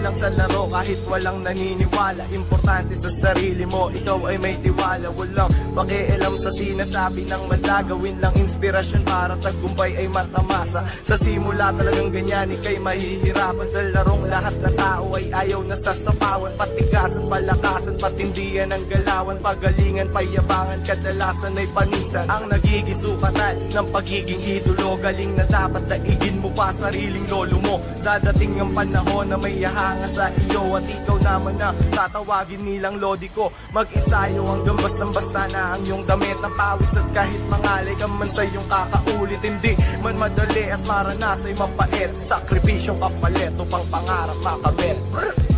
lang sa laro kahit walang naniniwala. Importante sa sarili mo, ikaw ay may tiwala. Walang pakialam sa sinasabi ng mala Gawin lang inspirasyon para tagumpay ay matamasa Sa simula talagang ganyan, ikay mahihirapan. Sa larong lahat ng tao ay ayaw na sasapawan. Patigasan, palakasan, patindihan ang galawan Pagalingan, payabangan, kadalasan ay panisan. Ang nagiging sukatan ng pagiging idolo Galing na dapat daigin mo pa sariling lolo mo. Dadating ang panahon na may hahanga sa iyo At ikaw naman na tatawagin nilang lodi ko. Mag-ensayo hanggang basang-basa na ang iyong damit ng pawis At kahit mangalay ka man sa iyong kakaulit Hindi man madali at maranasay mapait. Sakripisyong kapalit upang pangarap makamit Brr!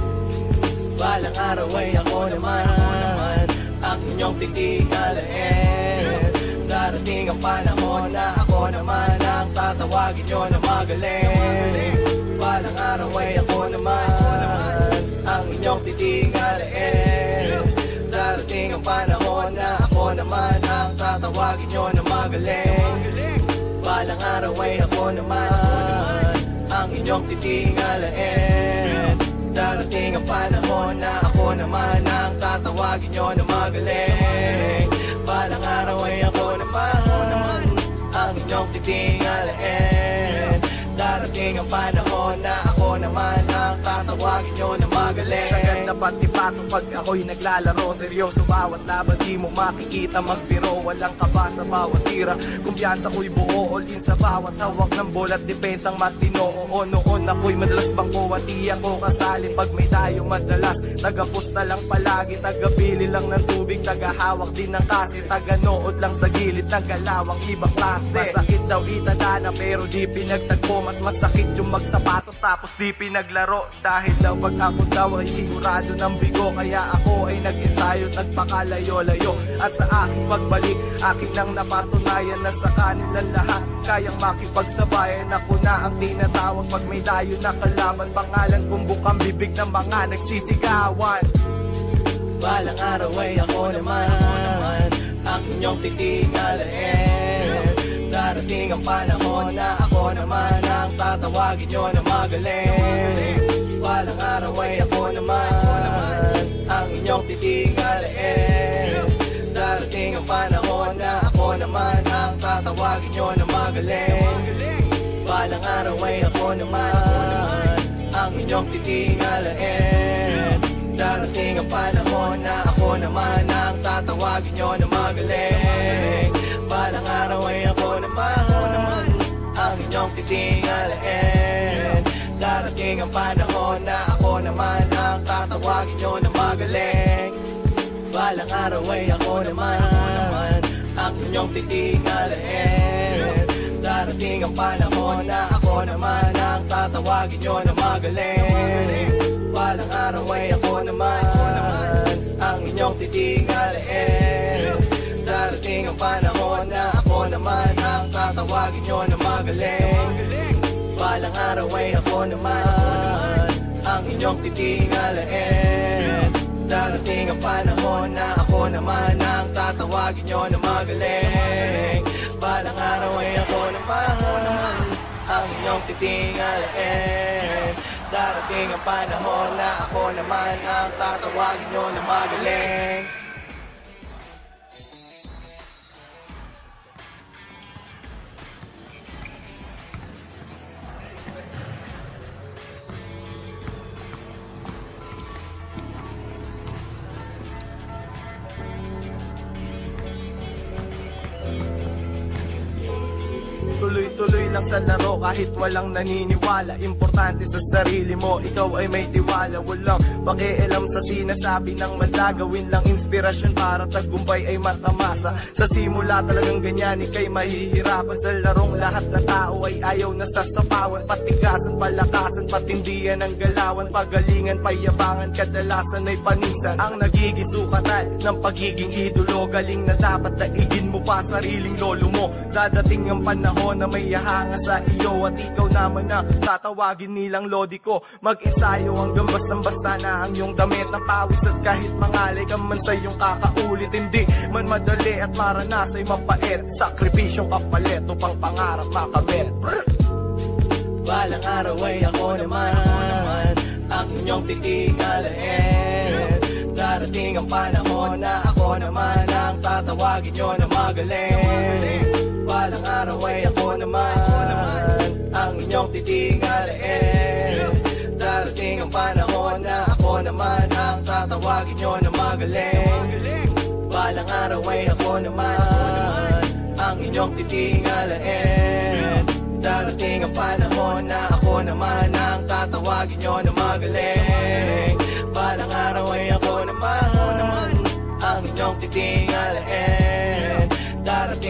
Balang araw ay ako naman Ang inyong titingalain Darating ang panahon na ako naman Ang tatawagin nyo na magaling. Balang araw ay ako naman Ang inyong titingalain Darating ang panahon na ako naman Ang tatawagin nyo na magaling. Balang araw ay ako naman Ang inyong titingalain Darating ang panahon na ako naman Ang tatawagin nyo na magaling. Balang araw ay ako naman Ang inyong titingalain Darating ang panahon na ako naman Ang tatawagin nyo na magaling. Sa ganda pati patong pag ako'y naglalaro. Seryoso bawat laban di mo makikita. Magbiro Walang kaba sa bawat tira. Kumpiyansa ko'y buo all in sa bawat hawak ng bola depensang matino. Oo noon ako'y madalas bangko at di ako kasali. Pag may tayo madalas Tagapusta lang palagi. Tagabili lang ng tubig Tagahawak din ng kasi Taganood lang sa gilid Nagalawang ibang klase. Masakit daw itadana pero di pinagtagpo. Mas masakit yung magsapatos tapos di pinaglaro. Dahil daw pag ako daw ay sigurado ng bigo Kaya ako ay nag-ensayo at nagpakalayo-layo At sa aking pagbalik akin nang napatunayan Na sa kanilang lahat kayang makipagsabayan. Ako na ang tinatawag pag may dayo na kalaban. Pangalan kong bukang bibig ng mga nagsisigawan. Balang araw ay ako naman Ang inyong titingalain. Darating ang panahon na ako naman Ang tatawagin nyo na magaling. Balang araw ay ako naman Ang inyong titingalain. Darating ang panahon na ako naman Ang tatawagin nyo na magaling. Balang araw ay ako naman Ang inyong titingalain. Darating ang panahon na ako naman Ang tatawagin nyo na magaling. Balang araw ay ako naman inyong titingalain Darating ang panahon na ako naman Ang tatawagin nyo na magaling. Balang araw ay ako naman Ang inyong titingalain Darating ang panahon na ako naman Ang tatawagin nyo na magaling. Balang araw ay ako naman Ang inyong titingalain Darating ang panahon na ako naman Ang tatawagin nyo na magaling araw ay ako naman Ang inyong titingalain. Darating ang panahon na ako naman Ang tatawagin nyo na magaling. Balang araw ay ako naman Ang inyong titingalain. Darating ang panahon na ako naman Ang tatawagin nyo na magaling Tuloy-tuloy lang sa laro kahit walang naniniwala. Importante sa sarili mo, ikaw ay may tiwala. Walang pakialam sa sinasabi ng mala Gawin lang inspirasyon para tagumpay ay matamasa Sa simula talagang ganyan, ikay mahihirapan. Sa larong lahat ng tao ay ayaw na sasapawan. Patigasan, palakasan, patindihan ang galawan. Pagalingan, payabangan, kadalasan ay panisan. Ang nagiging sukatan ng pagiging idolo. Galing na dapat daigin mo pa sariling lolo mo. Dadating ang panahon na may hahanga sa iyo At ikaw naman na tatawagin nilang lodi ko. Mag-ensayo hanggang basang-basa na ang iyong damit ng pawis At kahit mangalay ka man sa iyong kakaulit Hindi man madali at maranasay mapait. Sakripisyong kapalit upang pangarap makamit! Balang araw ay ako naman ang inyong titingalain. Darating ang panahon na ako naman ang tatawagin nyo na magaling Walang araw ay ako naman ang inyong titingalain Darating ang panahon na ako naman ang tatawagin nyo na magaling. Walang araw ay ako naman ang inyong titingalain Darating ang panahon na ako naman ang tatawagin nyo na magaling. Balang araw ay ako naman ang inyong titingalain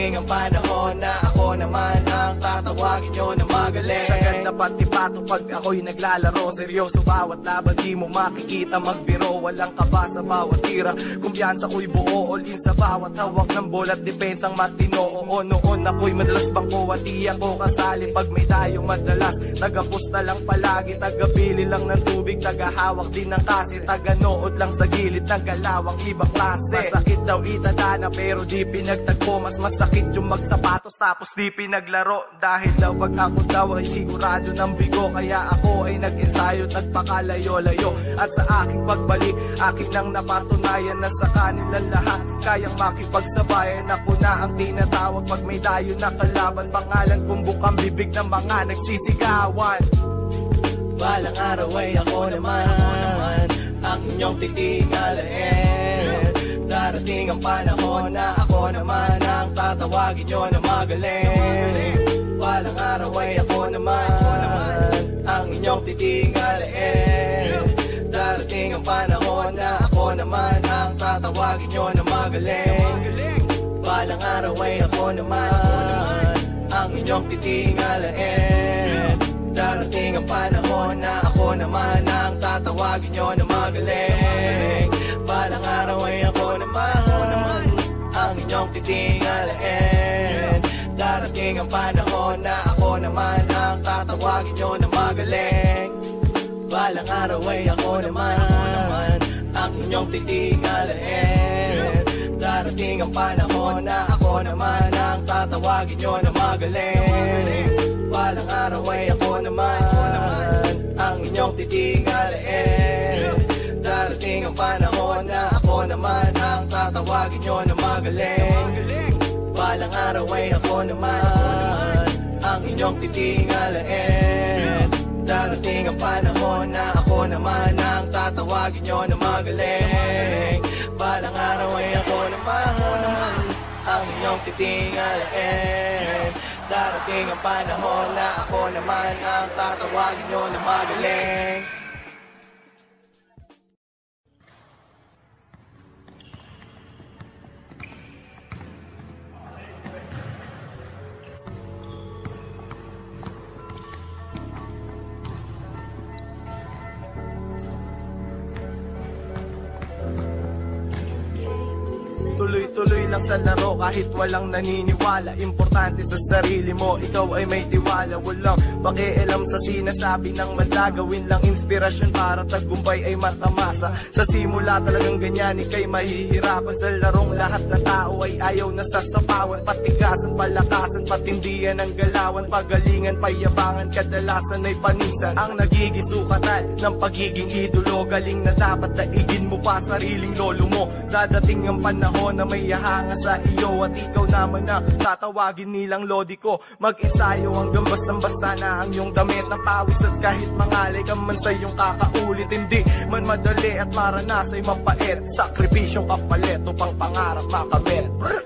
Darating ang panahon na ako naman ang tatawagin nyo na magaling. Sa ganda pati pato pag ako'y naglalaro Seryoso bawat laban di mo makikita magbiro Walang kaba sa bawat tira. Kumpiyansa ko'y buo all in sa bawat hawak ng bola depensang matino. Oo noon ako'y madalas bangko at di ako kasali Pag may tayo madalas. Tagapusta lang palagi Tagabili lang ng tubig Tagahawak din ng kasi. Taganood lang sa gilid ng galawang ibang klase. Masakit daw itadana pero di pinagtagpo. Mas masakit yung magsapatos tapos di pinaglaro. Dahil daw pag ako daw ay sigurado ng bigo Kaya ako ay nag-ensayo nagpakalayo-layo. At sa aking pagbalik aking nang napatunayan na sa kanila lahat Kayang makipagsabayan. Ako na ang tinatawag Pag may dayo na kalaban. Pangalan kong bukang bibig ng mga nagsisigawan. Balang araw ay ako naman Ang inyong titingalain. Darating ang panahon na ako naman Ang tatawagin nyo na magaling. Balang araw ay ako naman Ang inyong titingalain. Darating ang panahon na ako naman Ang tatawagin nyo na magaling. Balang araw ay ako naman Ang inyong titingalain. Darating ang panahon na ako naman ang tatawagin nyo na magaling. Balang araw ay ako naman inyong titingalain Darating ang panahon na ako naman ang tatawagin nyo na magaling. Balang araw ay ako naman ang inyong titingalain Darating ang panahon na ako naman ang tatawagin nyo na magaling. Walang araw ay ako naman ang inyong titingalain Darating ang panahon na tatawagin nyo na magaling. Walang araw ay ako naman. Ang inyong titingalain. Darating ang panahon na ako naman ang tatawagin nyo na magaling. Balang araw ay ako naman. Ang inyong titingalain. Darating ang panahon na ako naman ang tatawagin nyo na magaling lang sa laro kahit walang naniniwala. Importante sa sarili mo, ikaw ay may tiwala. Walang pakialam sa sinasabi ng mala Gawin lang inspirasyon para tagumpay ay matamasa Sa simula talagang ganyan, ikay mahihirapan. Sa larong lahat ng tao ay ayaw na sasapawan. Patigasan, palakasan, patindihan ang galawan. Pagalingan, payabangan, kadalasan ay panisan. Ang nagiging sukatan ng pagiging idolo Galing na dapat daigin mo pa sariling lolo mo. Dadating ang panahon na may hahanga sa iyo At ikaw naman na tatawagin nilang lodi ko. Mag-ensayo hanggang basang-basa na ang iyong damit ng pawis At kahit mangalay ka man sa iyong kakaulit Hindi man madali at maranasay mapait. Sakripisyong kapalit upang pangarap makamit Brr!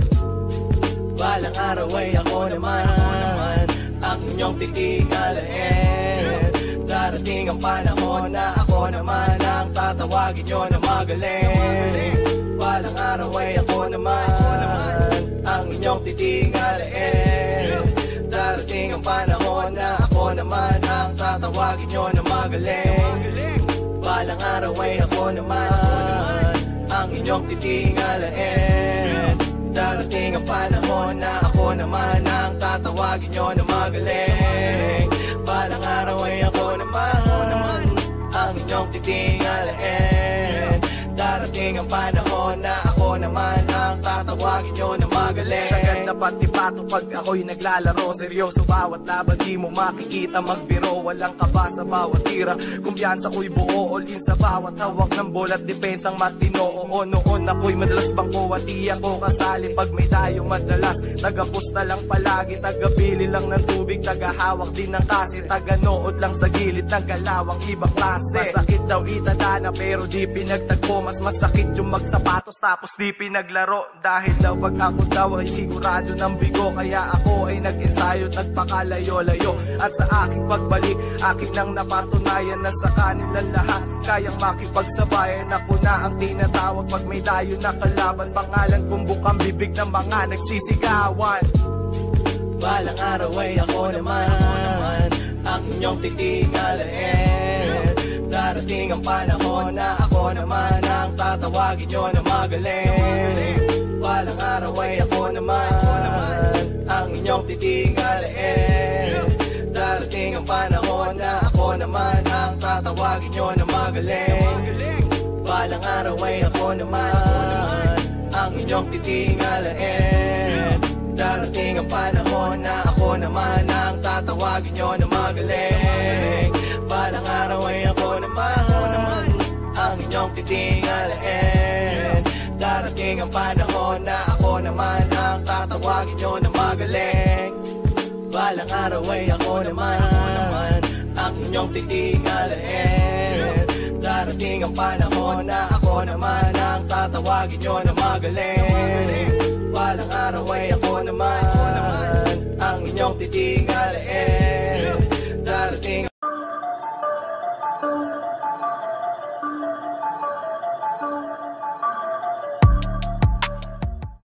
Balang araw ay ako naman Ang inyong titingalain. Darating ang panahon na ako naman Ang tatawagin nyo na magaling Balang araw ay ako naman. Ang inyong titingalain. Darating ang panahon na ako naman Ang tatawagin nyo na magaling. Balang araw ay ako naman Ang inyong titingalain. Darating ang panahon na ako naman ang tatawagin nyo na magaling. Balang araw ay ako naman ang inyong titingalain Darating ang panahon na ako naman ang tatawagin nyo na magaling. Sa ganda pati pato pag ako'y naglalaro. Seryoso bawat laban di mo makikita. Magbiro Walang kaba sa bawat tira. Kumpiyansa ko'y buo all in sa bawat hawak ng bola at depensang matino. Oo noon ako'y madalas bangko at di ako kasali. Pag may tayo madalas Tagapusta lang palagi. Tagabili lang ng tubig Tagahawak din ng kasi Taganood lang sa gilid ng galawang ibang klase. Masakit daw itadana pero di pinagtagpo. Mas masakit yung magsapatos tapos di pinaglaro Dahil daw pag ako daw ay sigurado ng bigo. Kaya ako ay nag-ensayo nagpakalayo-layo. At sa aking pagbalik aking nang napatunayan Na sa kanila lahat kayang makipagsabayan. Ako na ang tinatawag pag may dayo na kalaban. Pangalan kong bukang bibig ng mga nagsisigawan. Balang araw ay ako naman Ang inyong titingalain. Darating ang panahon na ako naman Ang tatawagin nyo na magaling. Balang araw ay ako naman. Ang inyong titingalain. Darating ang panahon na ako naman Ang tatawagin nyo na magaling. Balang araw ay ako naman. Ang inyong titingalain. Darating ang panahon na ako naman Ang tatawagin nyo na magaling. Balang araw ay ako ang titingalain Darating ang panahon na ako naman ang tatawagin nyo na magaling. Balang araw ay ako naman ang inyong titingalain Darating ang panahon na ako naman ang tatawagin nyo na magaling. Balang araw ay ako naman ang inyong titingalain